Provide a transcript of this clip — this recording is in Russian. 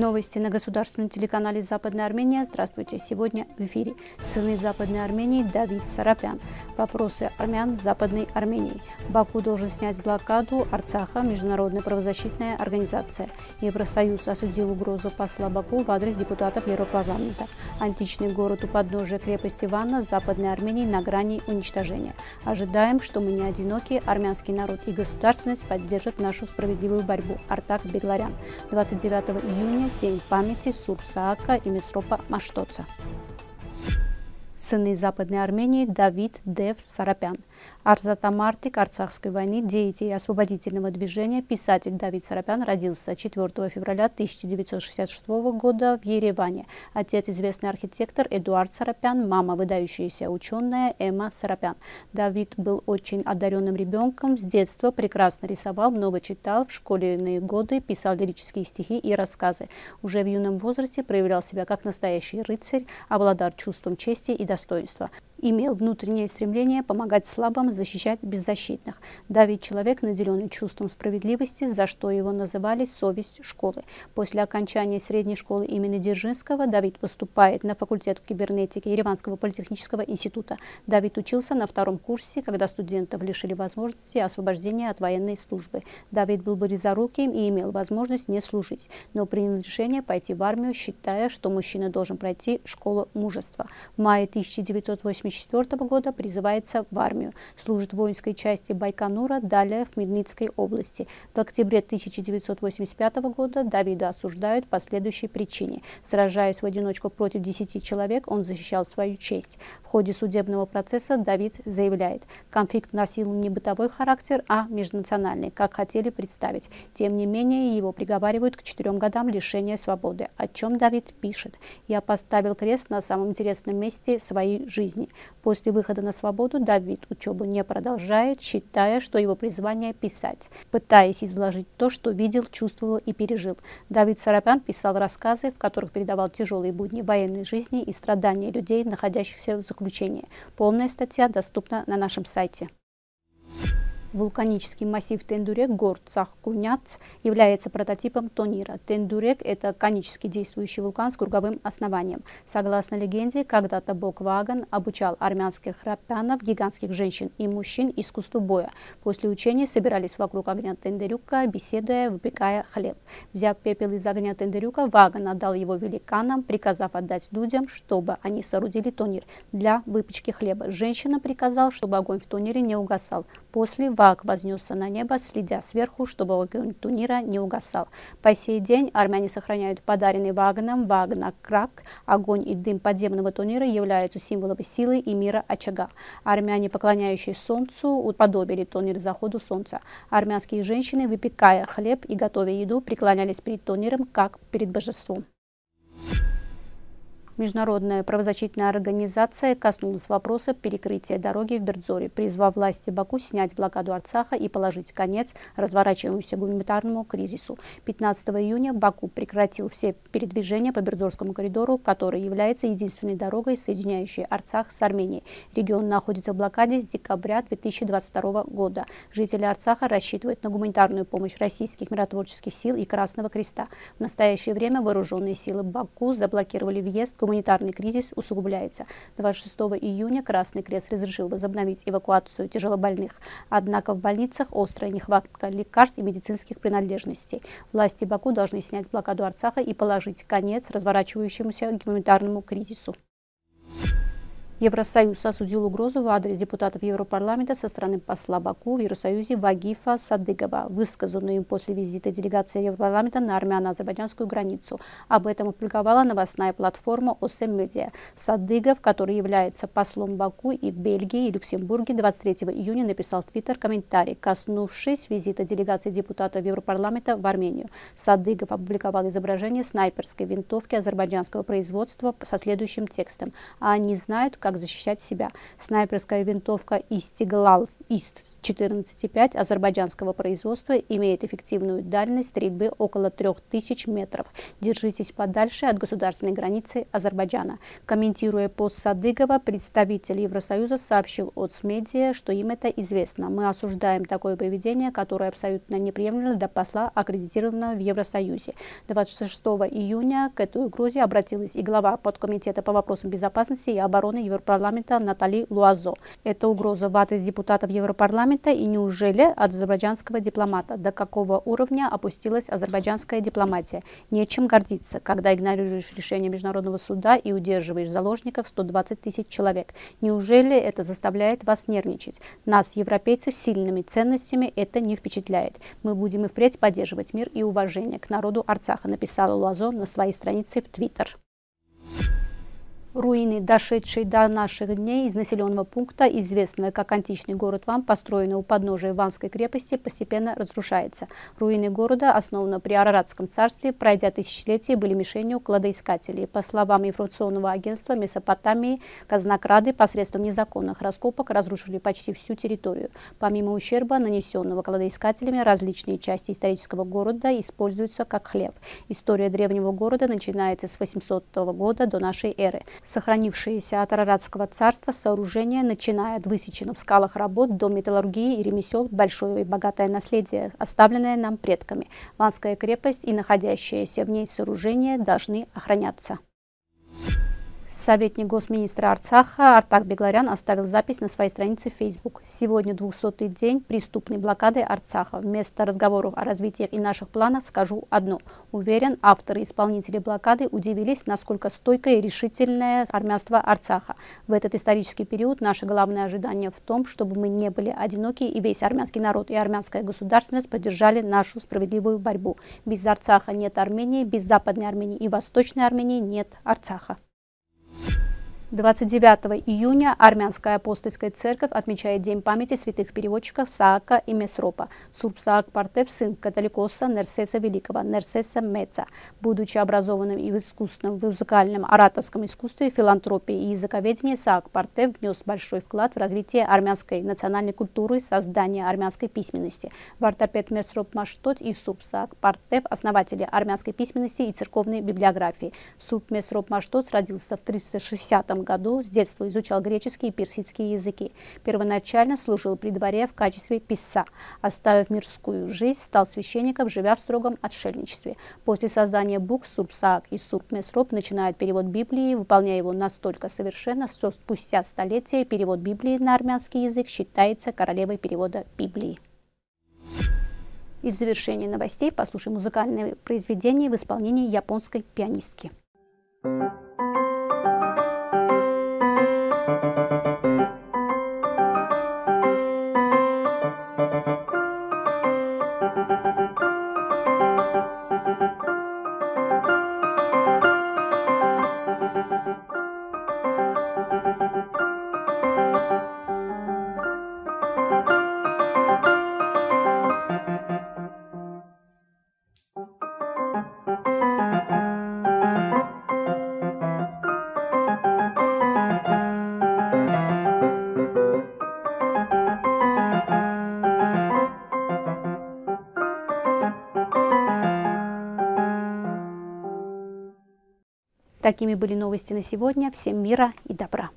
Новости на государственном телеканале «Западная Армения». Здравствуйте. Сегодня в эфире. Цены Западной Армении Давид Сарапян. Вопросы армян Западной Армении. Баку должен снять блокаду Арцаха, международная правозащитная организация. Евросоюз осудил угрозу посла Баку в адрес депутатов Европарламента. Античный город у подножия крепости Ванна Западной Армении на грани уничтожения. Ожидаем, что мы не одиноки. Армянский народ и государственность поддержат нашу справедливую борьбу. Артак Бегларян. 29 июня День памяти Сурсаака и Месропа Маштоца сыны Западной Армении Давид Дев Сарапян. Арзатамартик Арцахской войны, деятель освободительного движения, писатель Давид Сарапян родился 4 февраля 1966 года в Ереване. Отец известный архитектор Эдуард Сарапян, мама выдающаяся ученая Эмма Сарапян. Давид был очень одаренным ребенком, с детства прекрасно рисовал, много читал, в школьные годы писал лирические стихи и рассказы. Уже в юном возрасте проявлял себя как настоящий рыцарь, обладал чувством чести и достоинства имел внутреннее стремление помогать слабым, защищать беззащитных. Давид человек, наделенный чувством справедливости, за что его называли «совесть школы». После окончания средней школы имени Дзержинского Давид поступает на факультет кибернетики Ереванского политехнического института. Давид учился на втором курсе, когда студентов лишили возможности освобождения от военной службы. Давид был близоруким и имел возможность не служить, но принял решение пойти в армию, считая, что мужчина должен пройти школу мужества. В мае 1980 1984 года призывается в армию, служит в воинской части Байконура, далее в Хмельницкой области. В октябре 1985 года Давида осуждают по следующей причине. Сражаясь в одиночку против 10 человек, он защищал свою честь. В ходе судебного процесса Давид заявляет, конфликт носил не бытовой характер, а межнациональный, как хотели представить. Тем не менее, его приговаривают к четырем годам лишения свободы, о чем Давид пишет. «Я поставил крест на самом интересном месте своей жизни. После выхода на свободу Давид учебу не продолжает, считая, что его призвание – писать, пытаясь изложить то, что видел, чувствовал и пережил. Давид Сарапян писал рассказы, в которых передавал тяжелые будни военной жизни и страдания людей, находящихся в заключении. Полная статья доступна на нашем сайте. Вулканический массив Тендурек, гор Цах-Куняц, является прототипом Тонира. Тендурек – это конически действующий вулкан с круговым основанием. Согласно легенде, когда-то бог Ваган обучал армянских храпянов, гигантских женщин и мужчин искусству боя. После учения собирались вокруг огня Тендерюка, беседуя, выпекая хлеб. Взяв пепел из огня Тендерюка, Ваган отдал его великанам, приказав отдать людям, чтобы они соорудили тонир для выпечки хлеба. Женщина приказал, чтобы огонь в тонире не угасал. После Ваг вознесся на небо, следя сверху, чтобы огонь турнира не угасал. По сей день армяне сохраняют подаренный Вагном Вагна-крак. Огонь и дым подземного турнира являются символом силы и мира очага. Армяне, поклоняющие солнцу, уподобили турнир заходу солнца. Армянские женщины, выпекая хлеб и готовя еду, преклонялись перед турниром, как перед божеством. Международная правозащитная организация коснулась вопроса перекрытия дороги в Бердзоре, призвав власти Баку снять блокаду Арцаха и положить конец разворачивающемуся гуманитарному кризису. 15 июня Баку прекратил все передвижения по Бердзорскому коридору, который является единственной дорогой, соединяющей Арцах с Арменией. Регион находится в блокаде с декабря 2022 года. Жители Арцаха рассчитывают на гуманитарную помощь российских миротворческих сил и Красного Креста. В настоящее время вооруженные силы Баку заблокировали въезд к гуманитарный кризис усугубляется. 26 июня Красный Крест разрешил возобновить эвакуацию тяжелобольных. Однако в больницах острая нехватка лекарств и медицинских принадлежностей. Власти Баку должны снять блокаду Арцаха и положить конец разворачивающемуся гуманитарному кризису. Евросоюз осудил угрозу в адрес депутатов Европарламента со стороны посла Баку в Евросоюзе Вагифа Садыгова, высказанную им после визита делегации Европарламента на армяно-азербайджанскую границу. Об этом опубликовала новостная платформа ОСМ Медиа. Садыгов, который является послом Баку и Бельгии и Люксембурге, 23 июня написал в Твиттер комментарий, коснувшись визита делегации депутатов Европарламента в Армению. Садыгов опубликовал изображение снайперской винтовки азербайджанского производства со следующим текстом. Они знают, как как защищать себя. Снайперская винтовка Истиглал ИСТ-14,5 азербайджанского производства имеет эффективную дальность стрельбы около 3000 метров. Держитесь подальше от государственной границы Азербайджана. Комментируя пост Садыгова, представитель Евросоюза сообщил от СМЕДИА, что им это известно. Мы осуждаем такое поведение, которое абсолютно неприемлемо для посла, аккредитированного в Евросоюзе. 26 июня к этой угрозе обратилась и глава подкомитета по вопросам безопасности и обороны Европарламента Натали Луазо. Это угроза в адрес депутатов Европарламента и неужели от азербайджанского дипломата? До какого уровня опустилась азербайджанская дипломатия? Нечем гордиться, когда игнорируешь решение Международного суда и удерживаешь в заложниках 120 тысяч человек. Неужели это заставляет вас нервничать? Нас, европейцев, сильными ценностями это не впечатляет. Мы будем и впредь поддерживать мир и уважение к народу Арцаха, написала Луазо на своей странице в Твиттер. Руины, дошедшие до наших дней из населенного пункта, известного как античный город Ван, построенный у подножия Ванской крепости, постепенно разрушается. Руины города, основанного при Араратском царстве, пройдя тысячелетия, были мишенью кладоискателей. По словам информационного агентства Месопотамии, казнокрады посредством незаконных раскопок разрушили почти всю территорию. Помимо ущерба, нанесенного кладоискателями, различные части исторического города используются как хлеб. История древнего города начинается с 800 года до нашей эры. Сохранившиеся от Араратского царства сооружения, начиная от высеченных в скалах работ до металлургии и ремесел, большое и богатое наследие, оставленное нам предками. Ванская крепость и находящиеся в ней сооружения должны охраняться. Советник госминистра Арцаха Артак Бегларян оставил запись на своей странице в Facebook. Сегодня 200-й день преступной блокады Арцаха. Вместо разговоров о развитии и наших планах скажу одно. Уверен, авторы и исполнители блокады удивились, насколько стойкое и решительное армянство Арцаха. В этот исторический период наше главное ожидание в том, чтобы мы не были одиноки и весь армянский народ и армянская государственность поддержали нашу справедливую борьбу. Без Арцаха нет Армении, без Западной Армении и Восточной Армении нет Арцаха. 29 июня Армянская апостольская церковь отмечает День памяти святых переводчиков Саака и Месропа. Сурп Саак Партев, сын католикоса Нерсеса Великого, Нерсеса Меца. Будучи образованным и в искусственном, в музыкальном, ораторском искусстве, филантропии и языковедении, Саак Партев внес большой вклад в развитие армянской национальной культуры и создание армянской письменности. Вартапет Месроп Маштот и Сурп Саак Партев – основатели армянской письменности и церковной библиографии. Сурп Месроп Маштот родился в 360 году с детства изучал греческий и персидский языки. Первоначально служил при дворе в качестве писца. Оставив мирскую жизнь, стал священником, живя в строгом отшельничестве. После создания букв Сурпсаак и Сурпмесроп начинает перевод Библии, выполняя его настолько совершенно, что спустя столетия перевод Библии на армянский язык считается королевой перевода Библии. И в завершении новостей послушаем музыкальное произведение в исполнении японской пианистки. Thank you. Такими были новости на сегодня. Всем мира и добра.